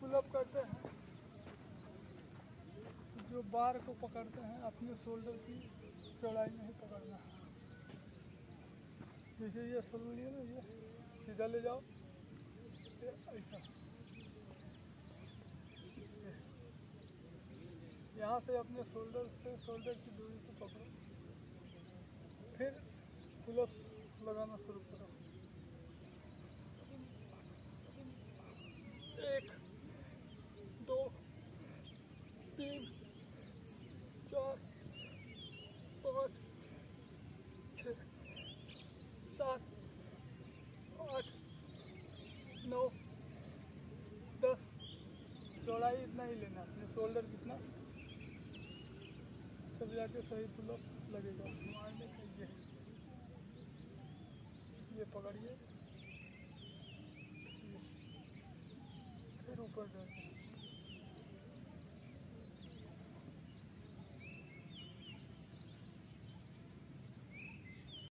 Pull up करते हैं। जो बार को पकड़ते हैं, अपने शोल्डर की चौड़ाई में ही पकड़ना है। जैसे ये शुरू लिए ना, ये सीधा ले जाओ। ऐसा। यहाँ से अपने शोल्डर से शोल्डर की दूरी को पकड़ो। फिर पुलअप लगाना शुरू करो। चौड़ाई इतना ही लेना अपने शोल्डर कितना? तब जाके सही पुलअप लगेगा। मारने का ये है। ये। पकड़िए फिर ऊपर जाके।